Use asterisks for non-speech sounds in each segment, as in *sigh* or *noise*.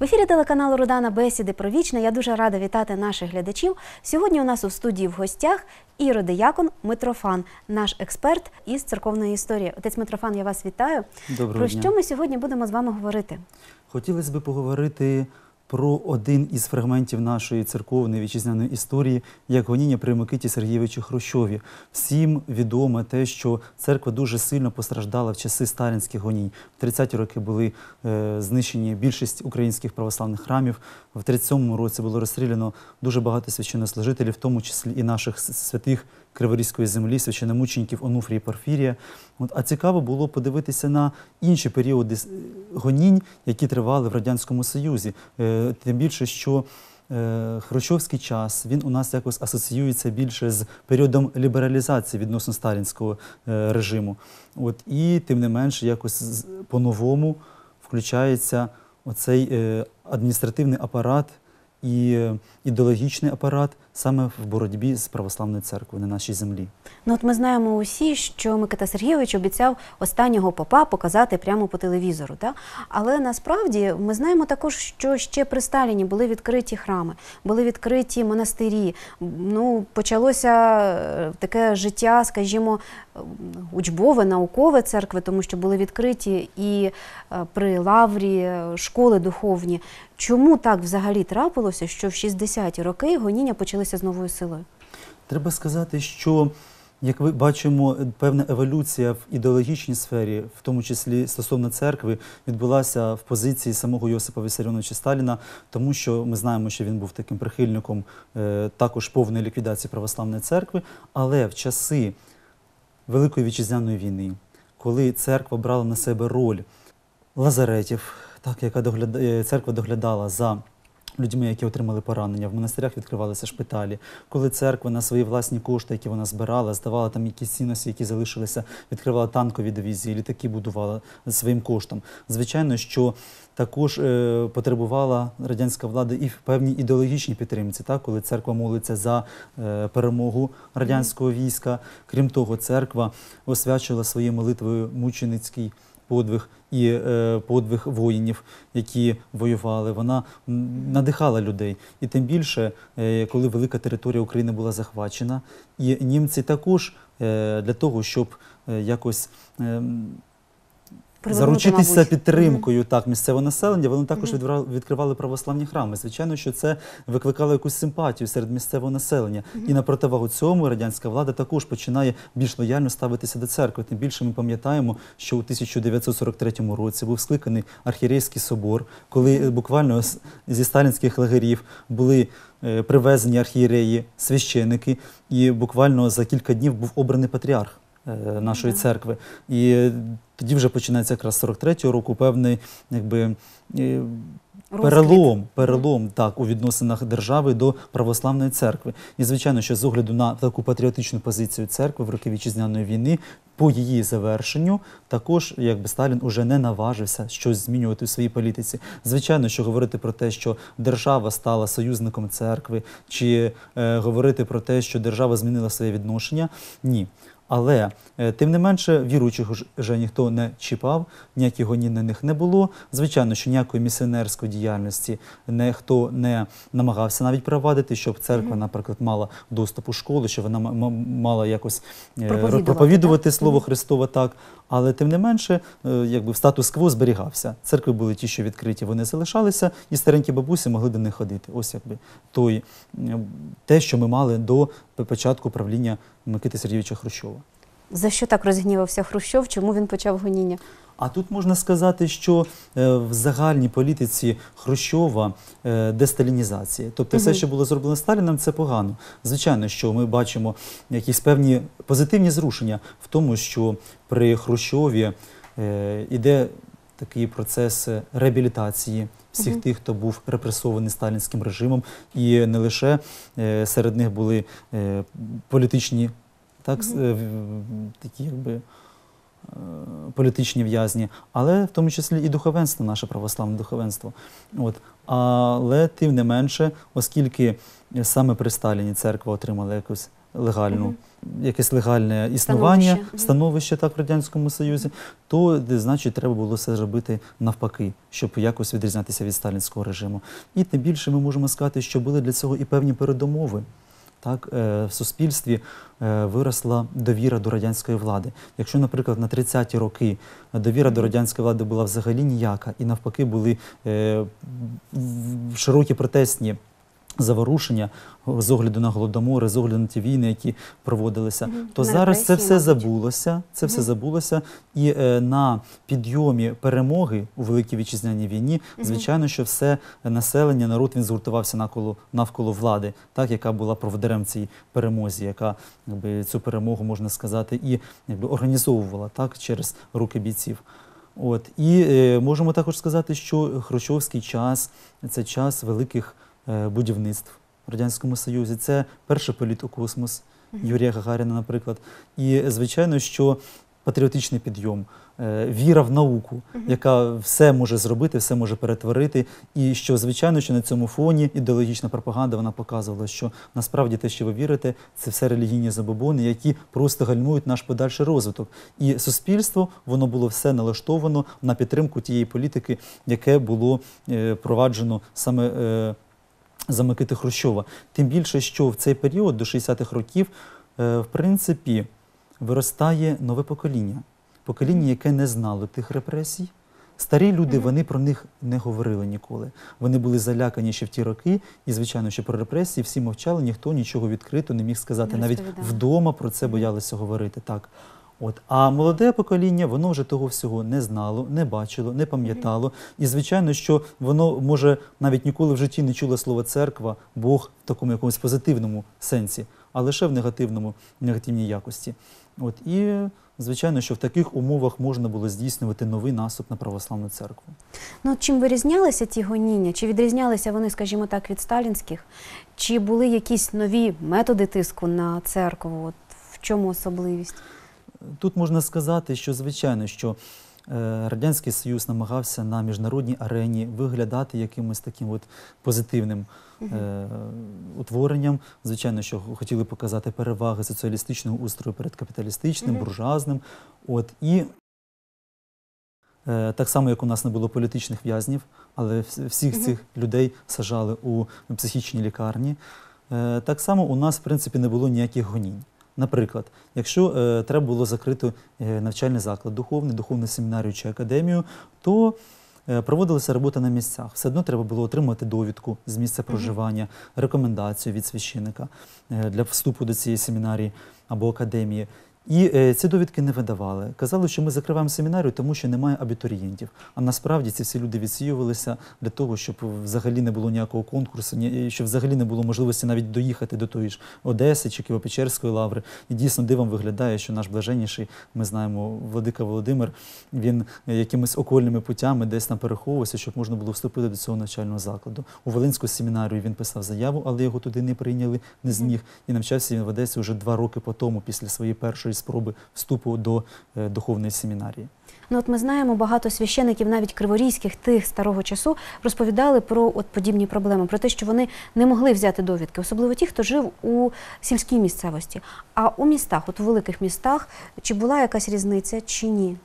В ефірі телеканалу Рудана Бесіди про вічне. Я дуже рада вітати наших глядачів. Сьогодні у нас у студії в гостях іродиякон Митрофан, наш експерт із церковної історії. Отець Митрофан, я вас вітаю. Доброго Про дня. що ми сьогодні будемо з вами говорити? Хотілося б поговорити про один із фрагментів нашої церковної вітчизняної історії, як гоніння при Микиті Сергійовичу Хрущові. Всім відомо те, що церква дуже сильно постраждала в часи сталінських гонінь. В 30-ті роки були е, знищені більшість українських православних храмів. В 37-му році було розстріляно дуже багато священнослужителів, в тому числі і наших святих Криворізької землі, священномучеників Онуфрія і Порфірія. От, а цікаво було подивитися на інші періоди гонінь, які тривали в Радянському Союзі. Е, Тим більше, що е, Хрущовський час він у нас якось асоціюється більше з періодом лібералізації відносно сталінського е, режиму. От, і тим не менше, якось по-новому включається оцей е, адміністративний апарат і е, ідеологічний апарат саме в боротьбі з православною церквою на нашій землі. Ну от ми знаємо усі, що Микита Сергійович обіцяв останнього попа показати прямо по телевізору. Так? Але насправді ми знаємо також, що ще при Сталіні були відкриті храми, були відкриті монастирі. Ну, почалося е, таке життя, скажімо, учбове, наукове церкви, тому що були відкриті і е, при лаврі школи духовні. Чому так взагалі трапилося, що в 60-ті роки гоніння почалися з новою силою? Треба сказати, що як ви бачимо, певна еволюція в ідеологічній сфері, в тому числі стосовно церкви, відбулася в позиції самого Йосипа Вісаріоновича Сталіна, тому що ми знаємо, що він був таким прихильником е, також повної ліквідації православної церкви, але в часи Великої вітчизняної війни, коли церква брала на себе роль лазаретів, так яка доглядає церква доглядала за людьми, які отримали поранення. В монастирях відкривалися шпиталі. Коли церква на свої власні кошти, які вона збирала, здавала там якісь цінності, які залишилися, відкривала танкові дивізії, літаки будувала своїм коштом. Звичайно, що також е, потребувала радянська влада і в певній ідеологічній підтримці, так, коли церква молиться за е, перемогу радянського війська. Крім того, церква освячила своєю молитвою мученицький подвиг і е, подвиг воїнів, які воювали. Вона надихала людей. І тим більше, е, коли велика територія України була захвачена, і німці також е, для того, щоб е, якось. Привернути, Заручитися мабуть. підтримкою так місцевого населення, вони також відкривали православні храми. Звичайно, що це викликало якусь симпатію серед місцевого населення. І на противагу цьому радянська влада також починає більш лояльно ставитися до церкви. Тим більше ми пам'ятаємо, що у 1943 році був скликаний архірейський собор, коли буквально зі сталінських лагерів були е, привезені архієреї, священики, і буквально за кілька днів був обраний патріарх нашої Ага. церкви. І е, тоді вже починається якраз з 43-го року певний якби. е. Перелом, перелом так у відносинах держави до православної церкви. І звичайно, що з огляду на таку патріотичну позицію церкви в роки вітчизняної війни, по її завершенню, також якби Сталін уже не наважився щось змінювати у своїй політиці. Звичайно, що говорити про те, що держава стала союзником церкви, чи е, говорити про те, що держава змінила своє відношення, ні. Але е, тим не менше віруючих вже ніхто не чіпав, ніяких гонін на них не було. Звичайно, що ніякої місіонерської діяльності ніхто не намагався навіть провадити, щоб церква, наприклад, мала доступ у школу, щоб вона мала якось е, Проповідувати, проповідувати слово Христове так. Але тим не менше, е, якби статус-кво зберігався. Церкви були ті, що відкриті, вони залишалися, і старенькі бабусі могли до них ходити. Ось якби той те, що ми мали до початку правління Микити Сергійовича Хрущова. За що так розгнівався Хрущов? Чому він почав гоніння? А тут можна сказати, що е, в загальній політиці Хрущова е, десталінізація. Тобто все, що було зроблено Сталіном, це погано. Звичайно, що ми бачимо якісь певні позитивні зрушення в тому, що при Хрущові е, іде такий процес е, реабілітації всіх тих, хто був репресований сталінським режимом, і не лише е, серед них були е, політичні, так, е, такі якби політичні в'язні, але в тому числі і духовенство, наше православне духовенство. От. Але тим не менше, оскільки саме при Сталіні церква отримала якусь легальну. Якесь легальне існування, Становище. Становище так в радянському союзі, то значить треба було все зробити навпаки, щоб якось відрізнятися від сталінського режиму. І тим більше ми можемо сказати, що були для цього і певні передумови. Так, е, в суспільстві е, виросла довіра до радянської влади. Якщо, наприклад, на 30-ті роки довіра до радянської влади була взагалі ніяка, і навпаки були е, широкі протестні заворушення з огляду на голодомори, з огляду на ті війни, які проводилися, Мгм. то На зараз це все забулося. Це все забулося. І е, на підйомі перемоги у Великій Вітчизняній війні, Мгм. звичайно, що все населення, народ він згуртувався навколо навколо влади, так яка була проводирем цій перемозі, яка якби, цю перемогу можна сказати і якби організовувала так через руки бійців. От і е, можемо також сказати, що Хрущовський час це час великих е, будівництв в радянському Союзі. Це перший політ у космос Юрія Гагаріна, наприклад. І звичайно, що патріотичний підйом, е, віра в науку, яка все може зробити, все може перетворити. І що, звичайно, що на цьому фоні ідеологічна пропаганда вона показувала, що насправді те, що ви вірите, це все релігійні забобони, які просто гальмують наш подальший розвиток. І суспільство воно було все налаштовано на підтримку тієї політики, яке було е, проваджено саме. Е, за Микити Хрущова. Тим більше, що в цей період до 60-х років, е, в принципі, виростає нове покоління. Покоління, яке не знало тих репресій. Старі люди, вони про них не говорили ніколи. Вони були залякані ще в ті роки, і, звичайно, що про репресії всі мовчали, ніхто нічого відкрито не міг сказати. Навіть вдома про це боялися говорити. Так. От. А молоде покоління, воно вже того всього не знало, не бачило, не пам'ятало. І, звичайно, що воно може навіть ніколи в житті не чуло слово церква, Бог в такому якомусь позитивному сенсі, а лише в негативному, негативній якості. От. І, звичайно, що в таких умовах можна було здійснювати новий наступ на православну церкву. Ну, чим вирізнялися ті гоніння? Чи відрізнялися вони, скажімо так, від сталінських? Чи були якісь нові методи тиску на церкву? От в чому особливість? Тут можна сказати, що звичайно, що е, Радянський Союз намагався на міжнародній арені виглядати якимось таким от позитивним е, утворенням. Звичайно, що хотіли показати переваги соціалістичного устрою перед капіталістичним, буржуазним. От і е, так само, як у нас не було політичних в'язнів, але всіх цих людей сажали у психічні лікарні. Е, Так само у нас, в принципі, не було ніяких гонінь. Наприклад, якщо е, треба було закрити е, навчальний заклад, духовний, духовну семінарію чи академію, то е, проводилася робота на місцях. Все одно треба було отримати довідку з місця проживання, рекомендацію від священика для вступу до цієї семінарії або академії. І е, ці довідки не видавали. Казали, що ми закриваємо семінарію, тому що немає абітурієнтів. А насправді ці всі люди відсіювалися для того, щоб взагалі не було ніякого конкурсу, щоб взагалі не було можливості навіть доїхати до тої ж Одеси чи Києво-Печерської лаври. І дійсно дивом виглядає, що наш блаженніший, ми знаємо, владика Володимир, він якимись окольними путями десь там переховувався, щоб можна було вступити до цього навчального закладу. У Волинську семінарію він писав заяву, але його туди не прийняли, не зміг. І навчався він в Одесі вже два роки по тому, після своєї першої спроби вступу до е, духовної семінарії. Ну, от ми знаємо, багато священиків, навіть криворізьких тих старого часу, розповідали про от подібні проблеми, про те, що вони не могли взяти довідки, особливо ті, хто жив у сільській місцевості. А у містах, от у великих містах, чи була якась різниця, чи ні?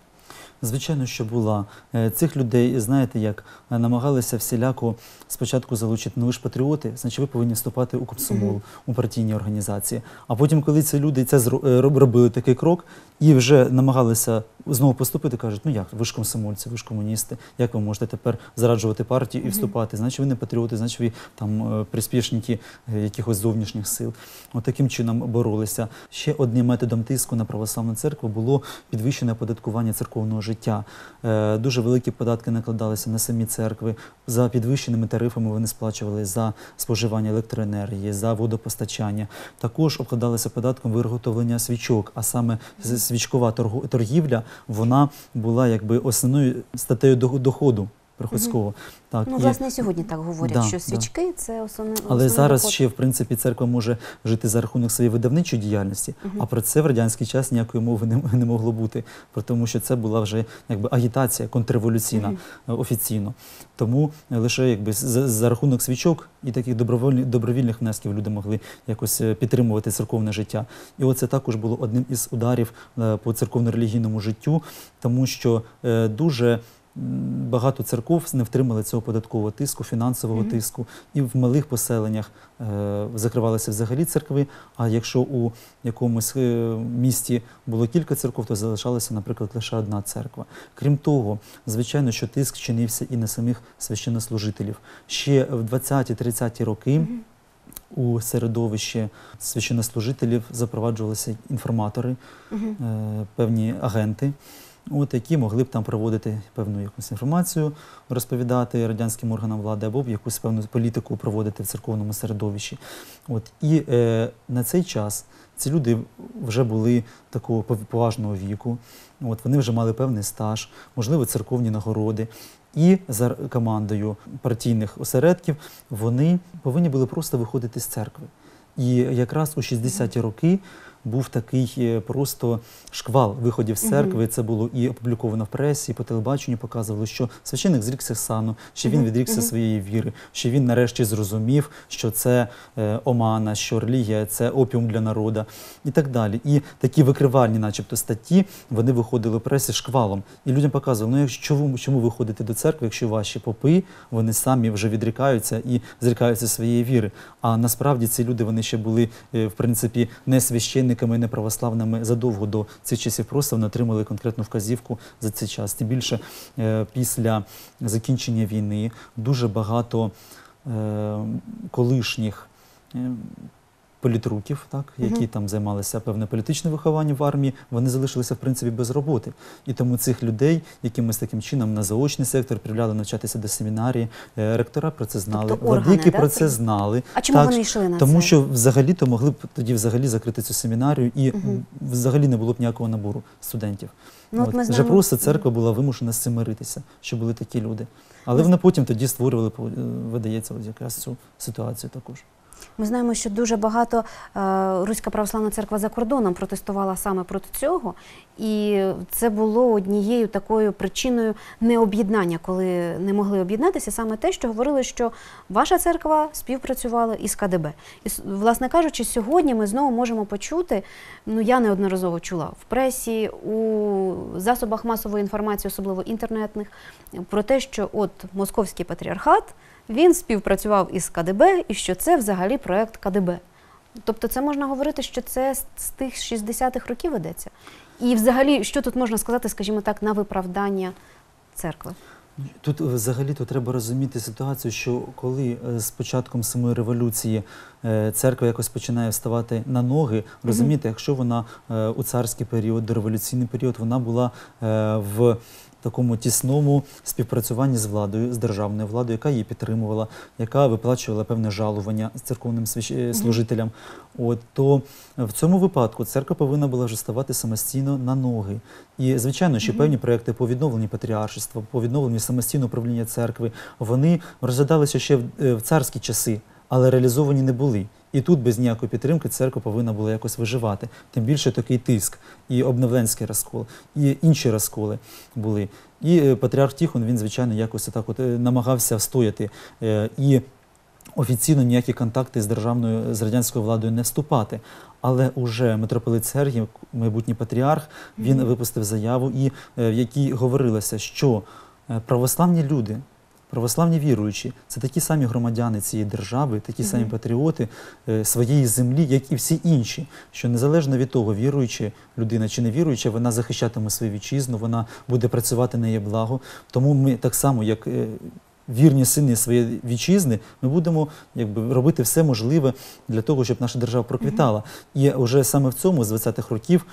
Звичайно, що була. Е, Цих людей, знаєте, як е, намагалися всіляко спочатку залучити, ну ви ж патріоти, значить ви повинні вступати у комсомол, у партійні організації. А потім, коли ці люди це робили такий крок і вже намагалися знову поступити, кажуть, ну як, ви ж комсомольці, ви ж комуністи, як ви можете тепер зраджувати партію і вступати? Значить, ви не патріоти, значить ви там е, приспішники е, якихось зовнішніх сил. От таким чином боролися. Ще одним методом тиску на православну церкву було підвищене оподаткування церковного життя. Е, Дуже великі податки накладалися на самі церкви. За підвищеними тарифами вони сплачували за споживання електроенергії, за водопостачання. Також обкладалися податком виготовлення свічок, а саме з- свічкова торгівля вона була якби основною статтею доходу. Приходського. Так, Ну, і- власне, сьогодні так говорять, Да, що да. свічки це основне. але зараз доход. ще в принципі церква може жити за рахунок своєї видавничої діяльності, а про це в радянський час ніякої мови не, не могло бути, про тому що це була вже якби агітація контрреволюційна е, офіційно. Тому лише якби за, за рахунок свічок і таких добровольних добровільних внесків люди могли якось е, підтримувати церковне життя. І оце також було одним із ударів е, по церковно-релігійному життю, тому що дуже багато церков не втримали цього податкового тиску, фінансового Мгм. тиску, і в малих поселеннях е, закривалися взагалі церкви. А якщо у якомусь е, місті було кілька церков, то залишалася, наприклад, лише одна церква. Крім того, звичайно, що тиск чинився і на самих священнослужителів. Ще в 20-30-ті роки. У середовищі священнослужителів запроваджувалися інформатори, е, певні агенти, от, які могли б там проводити певну якусь інформацію, розповідати радянським органам влади або б якусь певну політику проводити в церковному середовищі. От, і е, на цей час ці люди вже були такого пов- поважного віку, от, вони вже мали певний стаж, можливо, церковні нагороди. І за командою партійних осередків вони повинні були просто виходити з церкви. І якраз у 60-ті роки був такий е, просто шквал виходів з церкви. Це було і опубліковано в пресі, і по телебаченню показували, що священик зрікся сану, що він відрікся своєї віри, що він нарешті зрозумів, що це е, омана, що релігія це опіум для народу і так далі. І такі викривальні, начебто, статті, вони виходили в пресі шквалом. І людям показували, ну якщо чому, чому ви ходите до церкви, якщо ваші попи вони самі вже відрікаються і зрікаються своєї віри. А насправді ці люди вони ще були е, в принципі не священниками, і неправославними задовго до цих часів. Просто вони отримали конкретну вказівку за цей час. Тим більше е, після закінчення війни дуже багато е, колишніх. Політруків, так, які там займалися певне політичне виховання в армії, вони залишилися в принципі без роботи. І тому цих людей якимось таким чином на заочний сектор привляли навчатися до семінарії. Е, Ректора про це знали, Тобто органи, владики да, про це знали. А чому Так, вони йшли на Тому це? що взагалі-то могли б тоді взагалі закрити цю семінарію, і Мгм. взагалі не було б ніякого набору студентів. Ну, от От. Вже просто церква була вимушена з цим миритися, що були такі люди. Але Ми- вони потім тоді створювали, е, видається, от якраз цю ситуацію також. Ми знаємо, що дуже багато е, Руська православна церква за кордоном протестувала саме проти цього, і це було однією такою причиною необ'єднання, коли не могли об'єднатися, саме те, що говорили, що ваша церква співпрацювала із КДБ. І власне кажучи, сьогодні ми знову можемо почути. Ну я неодноразово чула в пресі, у засобах масової інформації, особливо інтернетних, про те, що от московський патріархат. Він співпрацював із КДБ і що це взагалі проект КДБ. Тобто це можна говорити, що це з, тих 60-х років ведеться. І взагалі, що тут можна сказати, скажімо так, на виправдання церкви? Тут е, взагалі то треба розуміти ситуацію, що коли е, з початком самої революції е, церква якось починає вставати на ноги, розумієте, якщо вона у царський період, дореволюційний період, вона була в такому тісному співпрацюванні з владою, з державною владою, яка її підтримувала, яка виплачувала певне жалування церковним е, служителям. От то в цьому випадку церква повинна була вже ставати самостійно на ноги. І звичайно, що певні проекти по відновленню патріаршества, по відновленню самостійного управління церкви, вони розглядалися ще е, в царські часи, але реалізовані не були. І тут без ніякої підтримки церква повинна була якось виживати. Тим більше такий тиск, і обновленський розкол, і інші розколи були. І е, патріарх Тіхон, він, звичайно, якось так от е, намагався встояти. Е, І офіційно ніякі контакти з державною з радянською владою не вступати. Але уже митрополит Сергій, майбутній патріарх, він Мгм. випустив заяву, і в якій говорилося, що православні люди, православні віруючі, це такі самі громадяни цієї держави, такі самі патріоти е, своєї землі, як і всі інші. Що незалежно від того, віруюча людина чи не віруюча, вона захищатиме свою вітчизну, вона буде працювати на її благо. Тому ми так само, як е, вірні сини своєї вітчизни, ми будемо якби робити все можливе для того, щоб наша держава проквітала. І вже саме в цьому з 20-х років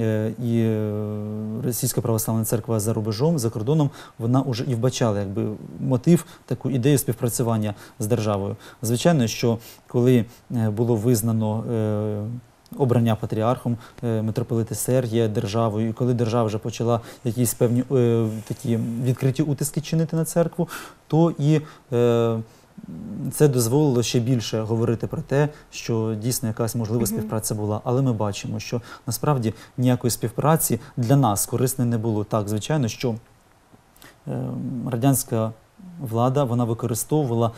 е, і е, Російська православна церква за рубежом, за кордоном, вона вже і вбачала якби мотив, таку ідею співпрацювання з державою. Звичайно, що коли е, було визнано. Обрання патріархом е, митрополита Сергія державою. І коли держава вже почала якісь певні е, такі відкриті утиски чинити на церкву, то і е, це дозволило ще більше говорити про те, що дійсно якась можлива співпраця була. Але ми бачимо, що насправді ніякої співпраці для нас корисної не було. Так, звичайно, що е, радянська влада вона використовувала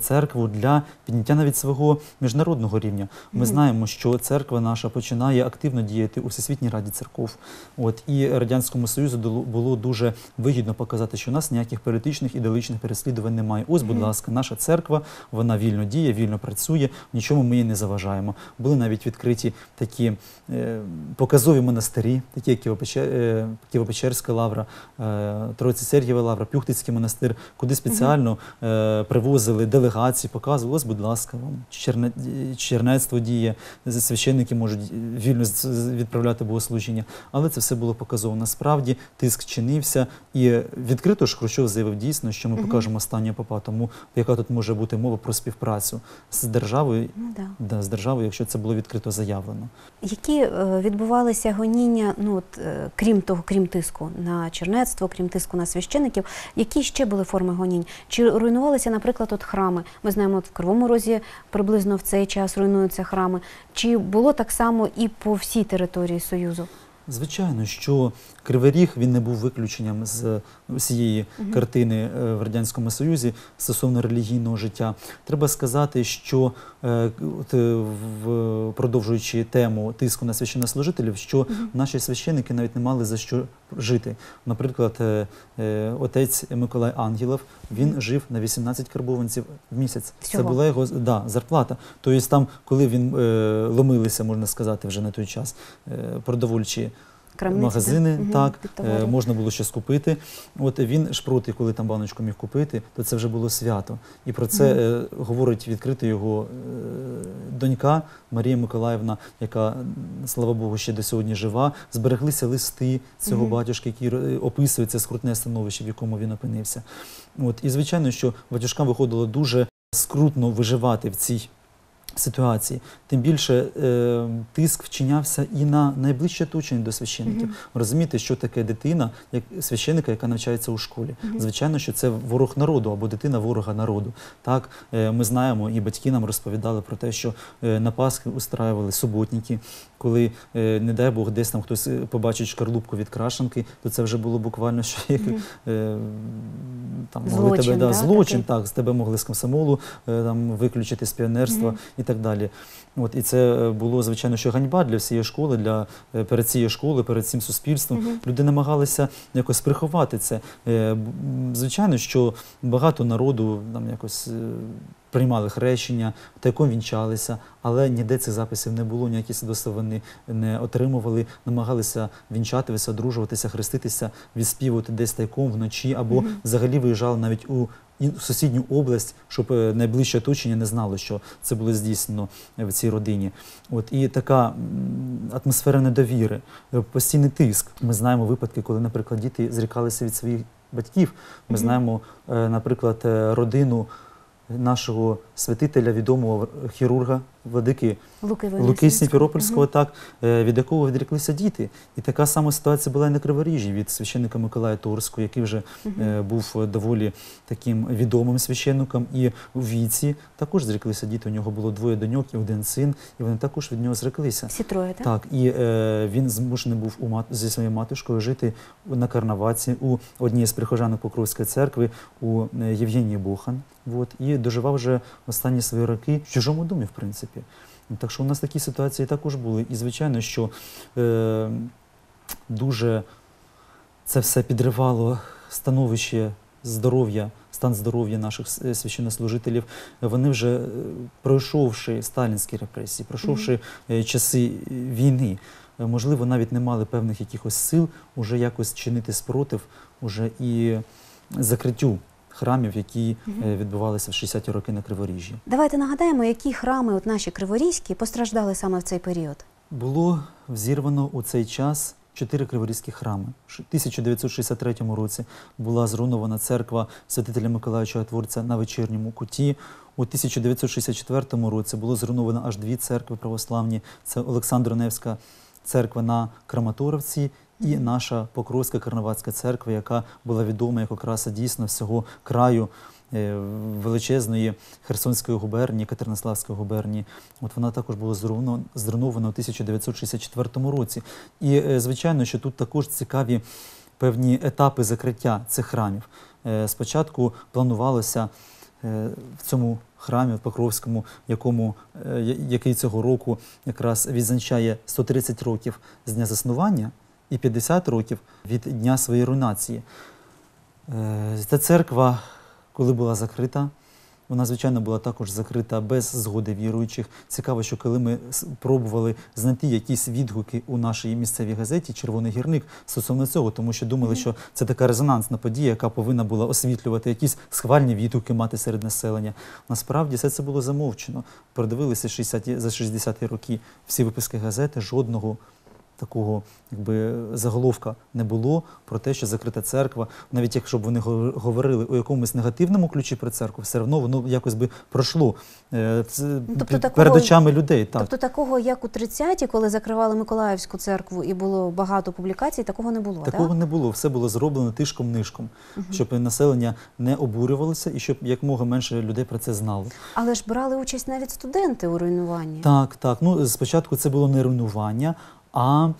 церкву для підняття навіть свого міжнародного рівня. Ми знаємо, що церква наша починає активно діяти у Всесвітній Раді церков. От і радянському союзу було дуже вигідно показати, що у нас ніяких політичних ідеологічних переслідувань немає. Ось, будь ласка, наша церква, вона вільно діє, вільно працює, нічому ми їй не заважаємо. Були навіть відкриті такі е, показові монастирі, такі як Києво-Пече- е, Києво-Печерська лавра, е, Троїці Сергієва лавра, Пюхтицький монастир, куди спеціально е, привозили делегації, показували, ось, будь ласка, вам черне, чернецтво діє, священники можуть вільно відправляти богослужіння. Але це все було показово. Насправді тиск чинився, і відкрито ж Хрущов заявив дійсно, що ми покажемо останнього попа. Тому яка тут може бути мова про співпрацю з державою, Ну, да. да, з державою, якщо це було відкрито заявлено. Які е, відбувалися гоніння, ну от е, крім того, крім тиску на чернецтво, крім тиску на священиків, які ще були форми гонінь? Чи руйнувалися, наприклад, от храми? Ми знаємо, от в Кривому Розі приблизно в цей час руйнуються храми. Чи було так само і по всій території Союзу? Звичайно, що Кривий Ріг він не був виключенням з всієї Мгм. картини е, в радянському союзі стосовно релігійного життя. Треба сказати, що е, е, в продовжуючи тему тиску на священнослужителів, що наші священники навіть не мали за що жити. Наприклад, отець Миколай Ангелов він жив на 18 карбованців в місяць. Всього? Це була його да, зарплата. Тобто там, коли він ломилися, можна сказати, вже на той час продовольчі Крамниці, магазини, да? Так е, можна було щось купити. От він шпроти, коли там баночку міг купити, то це вже було свято. І про це е, говорить відкрито його е, донька Марія Миколаївна, яка, слава Богу, ще до сьогодні жива. Збереглися листи цього Мгм. батюшки, який описує це скрутне становище, в якому він опинився. От і звичайно, що батюшкам виходило дуже скрутно виживати в цій ситуації. Тим більше е, тиск вчинявся і на найближче оточення до священників. -hmm. Розумієте, що таке дитина, як священика, яка навчається у школі. Мгм. Звичайно, що це ворог народу або дитина ворога народу. Так е, ми знаємо, і батьки нам розповідали про те, що е, на Пасхи устраювали суботники, коли, е, не дай Бог, десь там хтось е, побачить шкарлупку від крашенки, то це вже було буквально що як е, там могли тебе да, да, злочин, такий? так з тебе могли з комсомолу там виключити з піонерства Мгм. і так далі. От і це було звичайно, що ганьба для всієї школи, для перед цією школою, перед цим суспільством. Мгм. Люди намагалися якось приховати це. Звичайно, що багато народу там якось. Приймали хрещення, тайком вінчалися, але ніде цих записів не було, ніякі свідоцтва вони не отримували, намагалися вінчатися, одружуватися, хреститися, відспівувати десь тайком вночі, або взагалі виїжджали навіть у сусідню область, щоб е, найближче оточення не знало, що це було здійснено е, в цій родині. От і така атмосфера недовіри, е, постійний тиск. Ми знаємо випадки, коли, наприклад, діти зрікалися від своїх батьків. Ми знаємо, наприклад, родину нашого святителя, відомого хірурга, владики Луки Луки Сніпіропольського, Мгм. так, е, від якого відріклися діти. І така сама ситуація була і на Криворіжжі від священника Миколая Торського, який вже е, був доволі таким відомим священником. І у віці також зреклися діти. У нього було двоє доньок і один син, і вони також від нього зреклися. Всі троє, так? Так, і е, він змушений був у мат... зі своєю матушкою жити на Карнаваці у одній з прихожанок Покровської церкви у е, Євгенії Бохан. От, і доживав вже останні свої роки в чужому домі, в принципі. Так що у нас такі ситуації також були. І звичайно, що е, дуже це все підривало становище здоров'я, стан здоров'я наших е, священнослужителів. Вони вже, е, пройшовши сталінські репресії, пройшовши е, часи війни, е, можливо, навіть не мали певних якихось сил уже якось чинити спротив уже і закриттю храмів, які е, відбувалися в 60-ті роки на Криворіжжі. Давайте нагадаємо, які храми от наші криворізькі постраждали саме в цей період. Було взірвано у цей час чотири криворізькі храми. Ш- 1963 році була зруйнована церква святителя Миколая Чудотворця на вечірньому куті. У 1964 році було зруйновано аж дві церкви православні. Це Олександро-Невська церква на Краматоровці і наша Покровська Карнавацька церква, яка була відома як окраса дійсно всього краю е, величезної Херсонської губернії, Катеринославської губернії. От вона також була зруйно- зруйнована у 1964 році. І е, звичайно, що тут також цікаві певні етапи закриття цих храмів. Е, Спочатку планувалося в цьому храмі, в Покровському, якому, який цього року якраз відзначає 130 років з дня заснування і 50 років від дня своєї руйнації. Е, Ця церква, коли була закрита, вона, звичайно, була також закрита без згоди віруючих. Цікаво, що коли ми пробували знайти якісь відгуки у нашій місцевій газеті Червоний гірник стосовно цього, тому що думали, що це така резонансна подія, яка повинна була освітлювати якісь схвальні відгуки мати серед населення. Насправді все це було замовчено. Продивилися 60 за 60-ті роки всі випуски газети, жодного такого якби заголовка не було про те, що закрита церква. Навіть якщо б вони го- говорили у якомусь негативному ключі про церкву, все одно воно якось би пройшло е, тобто під- такого- перед очами людей. Так. Тобто такого, як у 30-ті, коли закривали Миколаївську церкву і було багато публікацій, такого не було. Такого да? не було, все було зроблено тишком-нишком, щоб населення не обурювалося і щоб якомога менше людей про це знало. Але ж брали участь навіть студенти у руйнуванні. Так, так. Ну спочатку це було не руйнування, а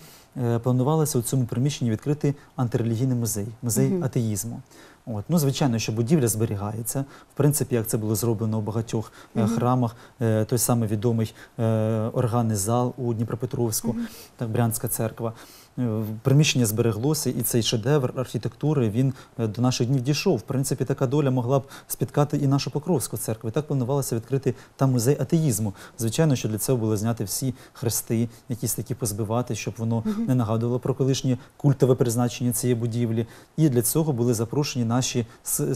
е, планувалося у цьому приміщенні відкрити антирелігійний музей, музей атеїзму. От. Ну, звичайно, що будівля зберігається. В принципі, як це було зроблено у багатьох е, Мгм. храмах, е, той самий відомий е, органний зал у Дніпропетровську, Мгм. так, Брянська церква. Приміщення збереглося, і цей шедевр архітектури він до наших днів дійшов. В принципі, така доля могла б спіткати і нашу Покровську церкву. І так планувалося відкрити там музей атеїзму. Звичайно, що для цього були зняти всі хрести, якісь такі позбивати, щоб воно не нагадувало про колишнє культове призначення цієї будівлі. І для цього були запрошені наші е,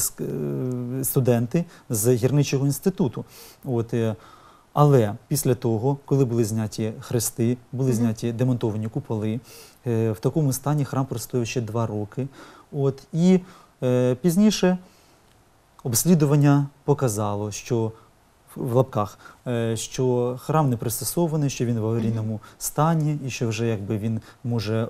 студенти з гірничого інституту. От, е, але після того, коли були зняті хрести, були зняті демонтовані куполи, е, в такому стані храм простояв ще два роки. От, і пізніше обслідування показало, що в лапках, що храм не пристосований, що він в аварійному стані, і що вже якби він може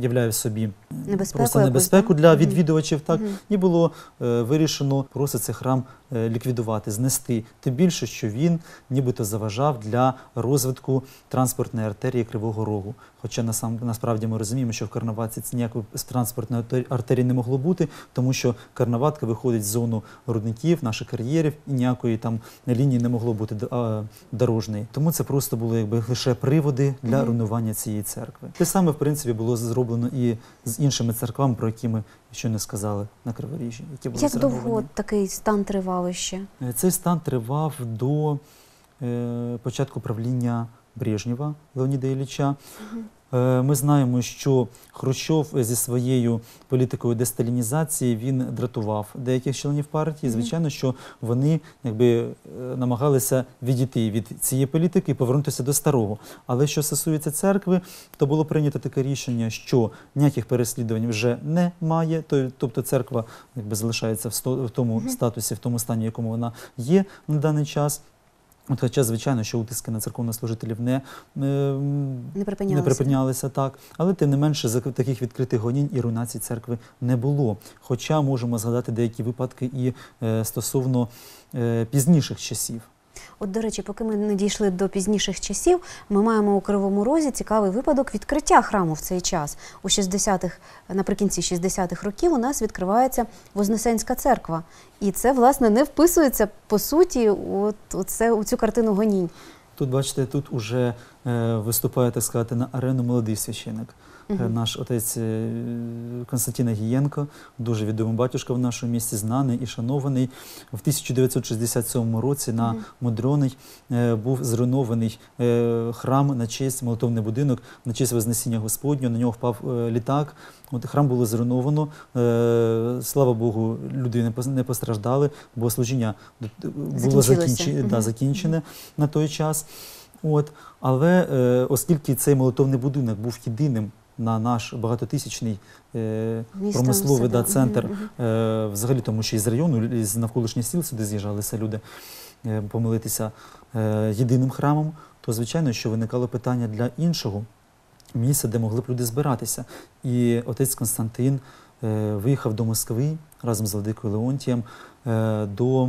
являє в собі Небезпеку просто небезпеку да? для відвідувачів. Так і було е, вирішено просто цей храм е, ліквідувати, знести. Тим більше, що він нібито заважав для розвитку транспортної артерії Кривого Рогу. Хоча насам, насправді ми розуміємо, що в Карнаватці це ніякої транспортної артер- артерії не могло бути, тому що Карнаватка виходить з зону рудників, наших кар'єрів, і ніякої там лінії не могло бути д- а, дорожньої. Тому це просто були якби лише приводи для Мгм. руйнування цієї церкви. Те саме, в принципі, було зроблено і з іншими церквами, про які ми ще не сказали на Криворіжжі, які були Як зруйновані. довго такий стан тривав іще? Е, Цей стан тривав до е, початку правління Брежнєва Леоніда Ілліча. Е, Ми знаємо, що Хрущов зі своєю політикою десталінізації він дратував деяких членів партії. Звичайно, що вони якби е, намагалися відійти від цієї політики і повернутися до старого. Але що стосується церкви, то було прийнято таке рішення, що ніяких переслідувань вже немає. Тобто церква якби залишається в тому статусі, в тому стані, в якому вона є на даний час. От, хоча, звичайно, що утиски на церковнослужителів не, е, Не припинялися? не припинялися так, але тим не менше таких відкритих гонінь і руйнацій церкви не було. Хоча можемо згадати деякі випадки і е, стосовно е, пізніших часів. От, до речі, поки ми не дійшли до пізніших часів, ми маємо у Кривому Розі цікавий випадок відкриття храму в цей час. У 60-х, наприкінці 60-х років у нас відкривається Вознесенська церква. І це, власне, не вписується по суті от, оце, у цю картину гонінь. Тут, бачите, тут уже е, виступає, так сказати, на арену молодий священик. Мгм. Наш отець е, Константин Агієнко, дуже відомий батюшка в нашому місті, знаний і шанований. В 1967 році на Мгм. Мудроний е, був зруйнований храм на честь, молитовний будинок, на честь Вознесіння Господнього. На нього впав літак. От храм було зруйновано. Слава Богу, люди не пос- не постраждали, бо служіння було Закінчилося. закінчене, да, закінчене на той час. От, але е, оскільки цей молитовний будинок був єдиним на наш багатотисячний е, промисловий да, центр, е, взагалі тому що із району, із навколишніх сіл сюди з'їжджалися люди е, помолитися е, єдиним храмом, то звичайно, що виникало питання для іншого місця, де могли б люди збиратися. І отець Константин е, виїхав до Москви разом з Владикою Леонтієм е, до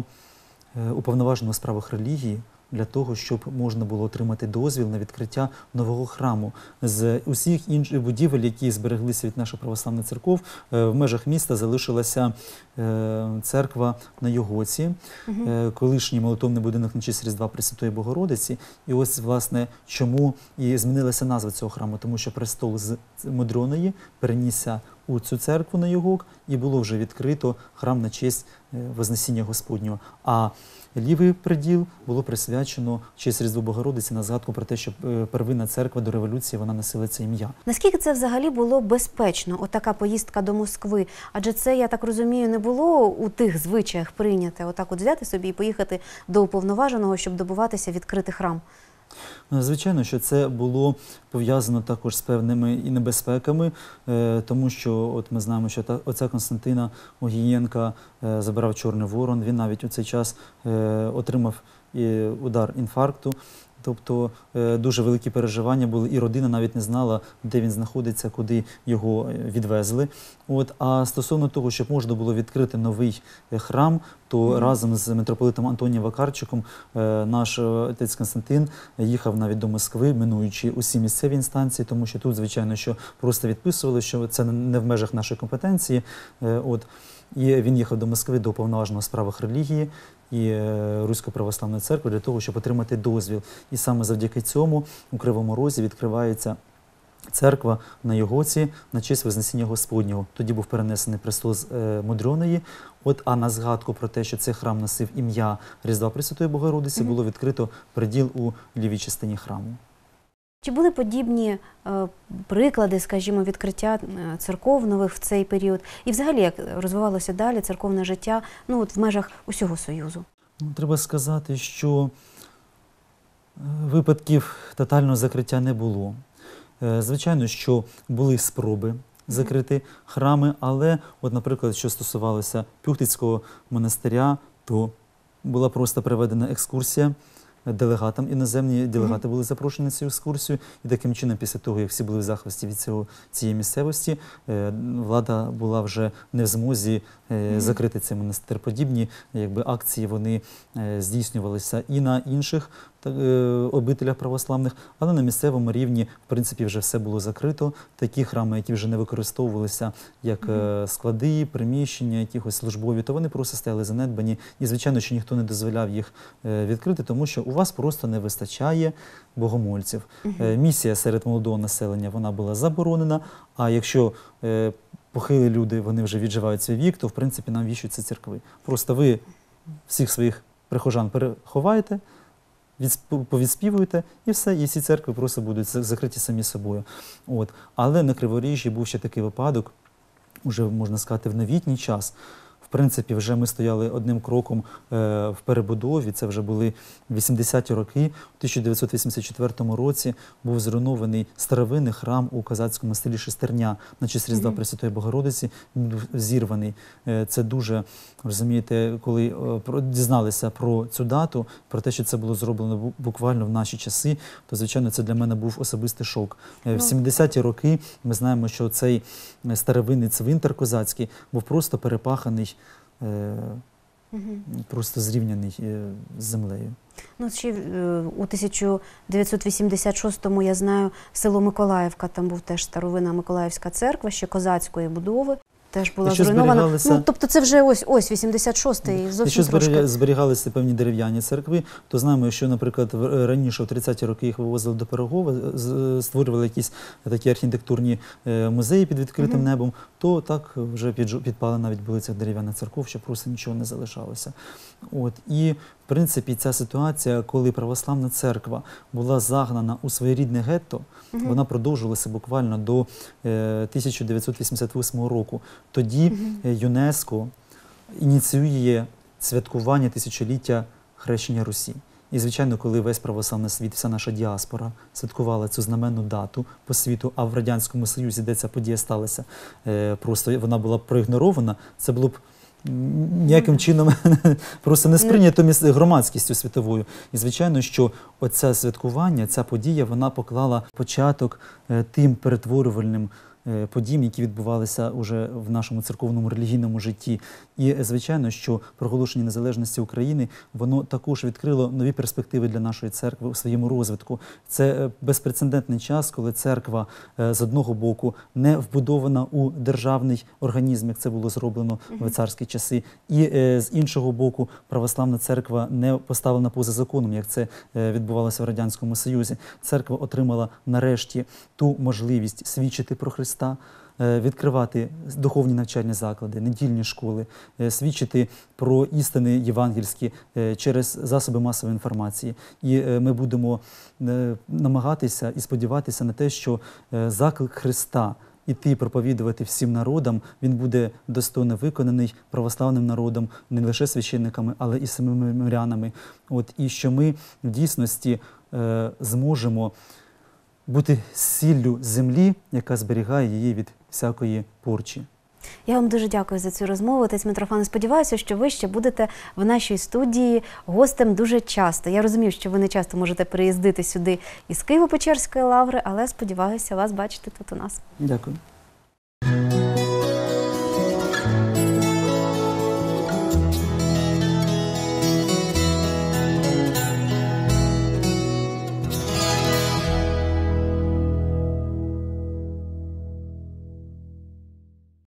е, уповноваженого справах релігії для того, щоб можна було отримати дозвіл на відкриття нового храму з усіх інших будівель, які збереглися від наших православних церков. е, В межах міста залишилася е, церква на Йогоці, е, колишній молитовний будинок на честь Різдва Пресвятої Богородиці. І ось, власне, чому і змінилася назва цього храму, тому що престол з Мудроної перенісся у цю церкву на Йогок, і було вже відкрито храм на честь Вознесіння Господнього. А лівий приділ було присвячено в честь Різдво Богородиці на згадку про те, що е, первинна церква до революції вона носила це ім'я. Наскільки це взагалі було безпечно, отака поїздка до Москви? Адже це, я так розумію, не було у тих звичаях прийняте, отак от взяти собі і поїхати до уповноваженого, щоб добуватися відкритий храм. Ну, Звичайно, що це було пов'язано також з певними і небезпеками, е, тому що от ми знаємо, що та оця Константина Огієнка е, забирав Чорний Ворон. Він навіть у цей час е, отримав удар інфаркту. Тобто е, дуже великі переживання були, і родина навіть не знала, де він знаходиться, куди його е, відвезли. От а стосовно того, щоб можна було відкрити новий е, храм, то Мгм. разом з митрополитом Антонієм Вакарчиком наш отець Константин їхав навіть до Москви, минуючи усі місцеві інстанції, тому що тут, звичайно, що просто відписували, що це не в межах нашої компетенції. От і він їхав до Москви до повноважного справах релігії і е, Руської православної церкви для того, щоб отримати дозвіл. І саме завдяки цьому у Кривому Розі відкривається. Церква на Йогоці на честь Вознесіння Господнього. Тоді був перенесений престол з е. От, а на згадку про те, що цей храм носив ім'я Різдва Пресвятої Богородиці, було відкрито приділ у лівій частині храму. Чи були подібні е, приклади, скажімо, відкриття е, церков нових в цей період? І взагалі, як розвивалося далі церковне життя ну, от в межах усього Союзу? Ну, треба сказати, що е, випадків тотального закриття не було. Звичайно, що були спроби закрити храми, але, от, наприклад, що стосувалося Пюхтицького монастиря, то була просто проведена екскурсія. Делегатам іноземні делегати були запрошені на цю екскурсію, і таким чином, після того, як всі були в захвасті від цього цієї місцевості, е, влада була вже не в змозі е, закрити цей монастир. Подібні якби акції вони е, здійснювалися і на інших обителях православних, але на місцевому рівні, в принципі, вже все було закрито. Такі храми, які вже не використовувалися як е, склади, приміщення, якихось службові, то вони просто стояли занедбані. І звичайно, що ніхто не дозволяв їх е, відкрити, тому що у вас просто не вистачає богомольців. Е, Місія серед молодого населення вона була заборонена. А якщо е, похилі люди вони вже відживають свій вік, то в принципі нам віщуються церкви. Просто ви всіх своїх прихожан переховаєте, повідспівуєте, і все, і всі церкви просто будуть закриті самі собою. От. Але на Криворіжжі був ще такий випадок, уже можна сказати, в новітній час. В принципі, вже ми стояли одним кроком е, в перебудові. Це вже були 80-ті роки. У 1984 році був зруйнований старовинний храм у козацькому селі Шестерня на честь Різдва Пресвятої Богородиці. Він був зірваний. Е, Це дуже розумієте, коли е, дізналися про цю дату, про те, що це було зроблено буквально в наші часи, то звичайно це для мене був особистий шок. В Ну. 70-ті роки ми знаємо, що цей старовинний цвинтар козацький був просто перепаханий. Е. Просто зрівняний е, з землею. Ну, ще е, у 1986-му, я знаю, село Миколаївка, там був теж старовина Миколаївська церква, ще козацької будови. Теж була Якщо зруйнована. зберігалися- Ну, тобто це вже ось ось 86-й, зовсім Якщо трошки. зберігалися певні дерев'яні церкви, то знаємо, що, наприклад, е, раніше, в 30-ті роки, їх вивозили до Пирогова, створювали якісь такі архітектурні е, музеї під відкритим Мгм. небом, то так вже підпали навіть були цих дерев'яних церков, що просто нічого не залишалося. От. І, в принципі, ця ситуація, коли православна церква була загнана у своєрідне гетто, Мгм. вона продовжувалася буквально до е, 1988 року. Тоді е, ЮНЕСКО ініціює святкування тисячоліття хрещення Русі. І звичайно, коли весь православний світ, вся наша діаспора святкувала цю знаменну дату по світу, а в радянському союзі, де ця подія сталася, е, просто вона була проігнорована, це було б. Ніяким чином *laughs* просто не сприйнято міс- громадськістю світовою. І звичайно, що оце святкування, ця подія, вона поклала початок е, тим перетворювальним е, подіям, які відбувалися уже в нашому церковному релігійному житті. І звичайно, що проголошення незалежності України воно також відкрило нові перспективи для нашої церкви у своєму розвитку. Це е, безпрецедентний час, коли церква е, з одного боку не вбудована у державний організм, як це було зроблено в царські часи, і з іншого боку, православна церква не поставлена поза законом, як це відбувалося в радянському союзі. Церква отримала нарешті ту можливість свідчити про Христа. Е, Відкривати духовні навчальні заклади, недільні школи, е, свідчити про істини євангельські е, через засоби масової інформації. І ми будемо намагатися і сподіватися на те, що заклик Христа іти проповідувати всім народам, він буде достойно виконаний православним народом, не лише священниками, але і самими мирянами. От і що ми в дійсності зможемо бути сіллю землі, яка зберігає її від всякої порчі. Я вам дуже дякую за цю розмову. Отець Митрофан. Сподіваюся, що ви ще будете в нашій студії гостем дуже часто. Я розумію, що ви не часто можете приїздити сюди із Києво-Печерської лаври, але сподіваюся вас бачити тут у нас. Дякую.